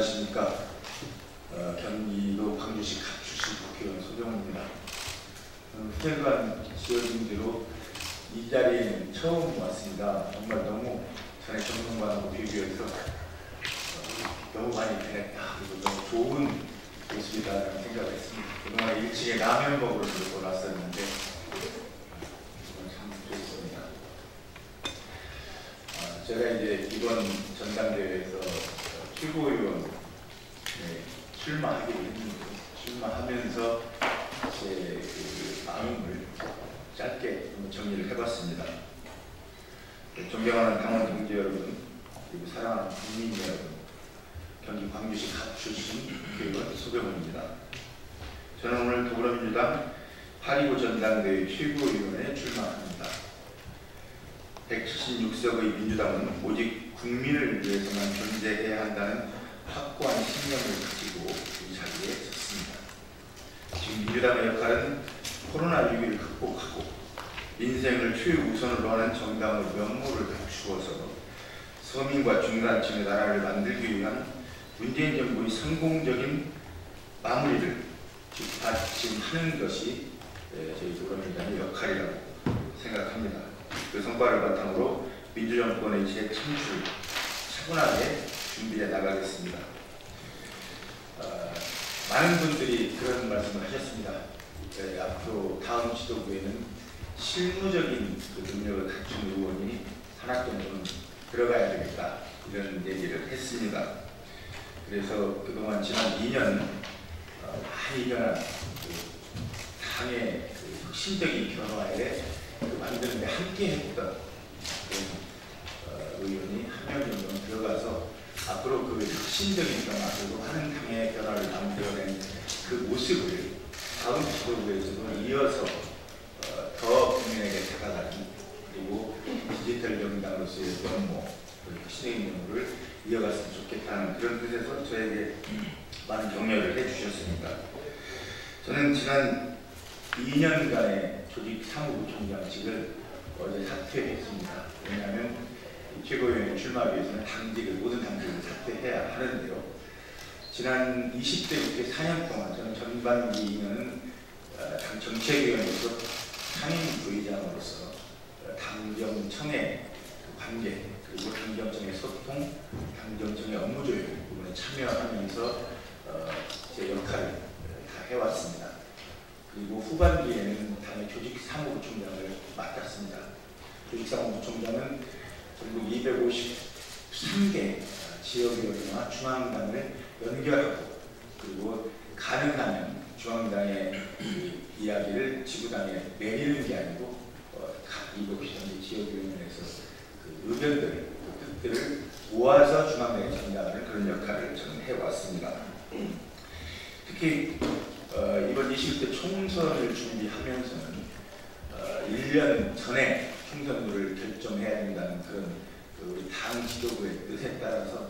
안녕하십니까. 어, 경기도 광주시 갑주시 국회의원 소정호입니다. 어, 후견관 지어진 대로 이 자리에는 처음 왔습니다. 정말 너무 전에 정동관하고 비교해서 어, 너무 많이 변했다. 그리고 너무 좋은 모습이다라는 생각을 했습니다. 그동안 1층에 라면 먹으러 들고 왔었는데 정말 참 좋습니다. 아, 제가 이제 이번 전당대회에서 최고위원 네, 출마하기로 했는데 출마하면서 제 그 마음을 짧게 정리를 해봤습니다. 네, 존경하는 당원 동지 여러분 그리고 사랑하는 국민 여러분 경기 광주시 갑 출신 국회의원 소병훈입니다. 저는 오늘 더불어민주당 8.25 전당대회 최고위원에 출마합니다. 176석의 민주당은 오직 국민을 위해서만 존재해야 한다는 확고한 신념을 가지고 이 자리에 섰습니다. 지금 민주당의 역할은 코로나19를 극복하고 인생을 최우선으로 하는 정당의 면모를 갖추어서 서민과 중산층의 나라를 만들기 위한 문재인 정부의 성공적인 마무리를 지금 하는 것이 저희 더불어민주당의 역할이라고 생각합니다. 그 성과를 바탕으로 민주정권의 재창출 차분하게 준비해 나가겠습니다. 어, 많은 분들이 그런 말씀을 하셨습니다. 네, 앞으로 다음 지도부에는 실무적인 그 능력을 갖춘 의원이 산악 정도는 들어가야 되겠다 이런 얘기를 했습니다. 그래서 그동안 지난 2년 어, 많이 변한 그 당의 그 혁신적인 변화에 그 만드는 데 함께 했던 어, 의원이 한 명 정도는 들어가서 앞으로 그 혁신적인 변화 그리고 하는 당의 변화를 만들어낸 그 모습을 다음 지도부에서도 이어서 어, 더 국민에게 다가가는 그리고 디지털 정당으로서의 면모 그리고 혁신의 면모를 이어갔으면 좋겠다는 그런 뜻에서 저에게 많은 격려를 해주셨습니다. 저는 지난 2년간의 조직 사무부총장직을 어제 사퇴했습니다. 왜냐하면 최고위원회 출마하기 위해서는 당직을 모든 당직을 사퇴해야 하는데요. 지난 20대부터 4년 동안 저는 전반기 2년은 어, 당 정책위원으로서 상임 부의장으로서 어, 당정청의 그 관계 그리고 당정청의 소통, 당정청의 업무 조율 부분에 참여하면서 어, 제 역할을 다 해왔습니다. 그리고 후반기에는 당의 조직사무부총장을 맡았습니다. 조직사무부총장은 전국 253개 지역위원회와 중앙당을 연결하고 그리고 가능하면 중앙당의 그 이야기를 지구당에 내리는 게 아니고 어, 각 253개 지역위원회에서 그 의견들, 그 뜻들을 모아서 중앙당에 전달하는 그런 역할을 저는 해왔습니다. 특히 어, 이번 20대 총선을 준비하면서는 어, 1년 전에 총선을 결정해야 된다는 그런 그 우리 당 지도부의 뜻에 따라서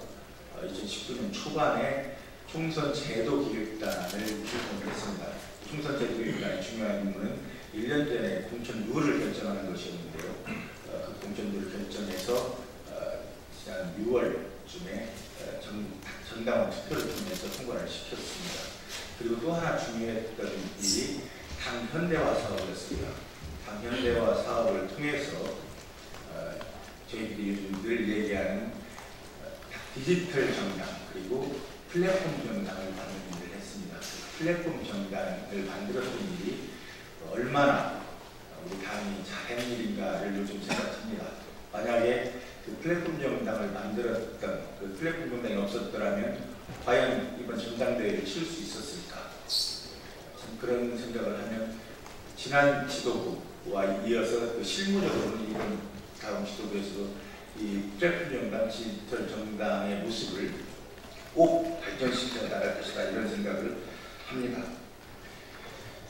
어, 2019년 초반에 총선 제도 기획단을 출범했습니다. 총선 제도 기획단의 중요한 임무는 1년 전에 공천 룰을 결정하는 것이었는데요. 어, 그 공천 룰을 결정해서 어, 지난 6월쯤에 어, 전, 전당원 투표를 통해서 통과를 시켰습니다. 그리고 또 하나 중요했던 일이 당 현대화 사업이었습니다. 당 현대화 사업을 통해서 어, 저희들이 늘 얘기하는 어, 디지털 정당 그리고 플랫폼 정당을 만드는 일을 했습니다. 그 플랫폼 정당을 만들었던 일이 얼마나 우리 당이 잘한 일인가를 요즘 생각합니다. 만약에 그 플랫폼 정당을 만들었던 그 플랫폼 정당이 없었더라면 과연 이번 전당대회를 치를 수 있었을까? 참 그런 생각을 하면 지난 지도부 와 이어서 그 실무적으로는 이번 다음 지도부에서도 이 플랫폼 정당, 디지털 정당의 모습을 꼭 발전시켜 나갈 것이다 이런 생각을 합니다.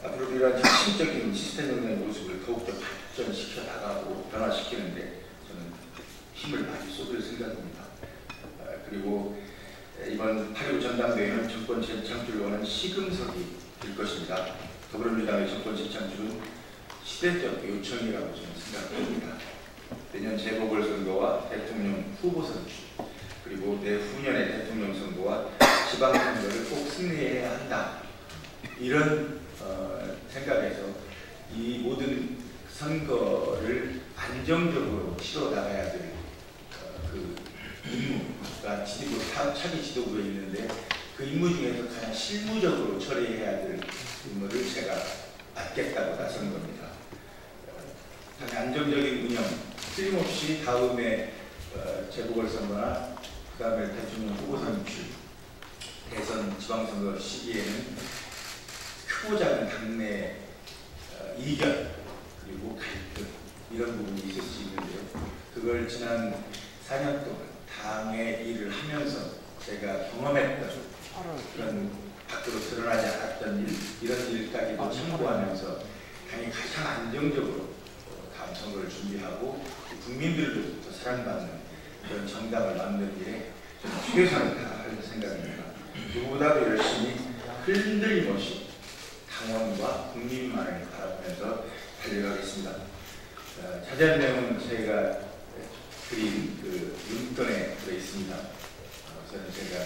앞으로 이러한 혁신적인 시스템 정당의 모습을 더욱더 발전시켜 나가고 변화시키는데 저는 힘을 많이 쏟을 생각입니다. 아, 그리고 이번 8.15 전당대회는 정권 재창출을 원하는 시금석이 될 것입니다. 더불어민주당의 정권 재창출은 시대적 요청이라고 저는 생각합니다. 내년 재보궐선거와 대통령 후보 선출 그리고 내후년의 대통령 선거와 지방선거를 꼭 승리해야 한다. 이런 어, 생각에서 이 모든 선거를 안정적으로 치러 나가야 될그 임무가 지도부 타- 차기 지도부에 있는데 그 임무 중에서 가장 실무적으로 처리해야 될 임무를 제가 맡겠다고 나선 겁니다. 당 안정적인 운영, 틀림없이 다음에 어, 재보궐선거나 그 다음에 대통령 후보 선 출, 대선 지방선거 시기에는 크고 작은 당내 어, 이견 그리고 갈등 이런 부분이 있을 수 있는데요. 그걸 지난 4년 동안 당의 일을 하면서 제가 경험했던 그런 밖으로 드러나지 않았던 일 이런 일까지도 참고하면서 당이 가장 안정적으로 어, 다음 선거를 준비하고 국민들로부터 사랑받는 그런 정당을 일에 저는 최선을 다할 생각입니다. 누구보다도 열심히 흔들림 없이 당원과 국민만을 바라보면서 달려가겠습니다. 어, 자세한 내용은 저희가 그린 그 문건에 들어 있습니다. 어, 저는 제가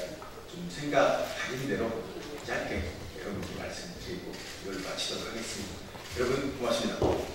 좀 생각 가진 대로 짧게 여러분께 말씀드리고 이걸 마치도록 하겠습니다. 여러분 고맙습니다.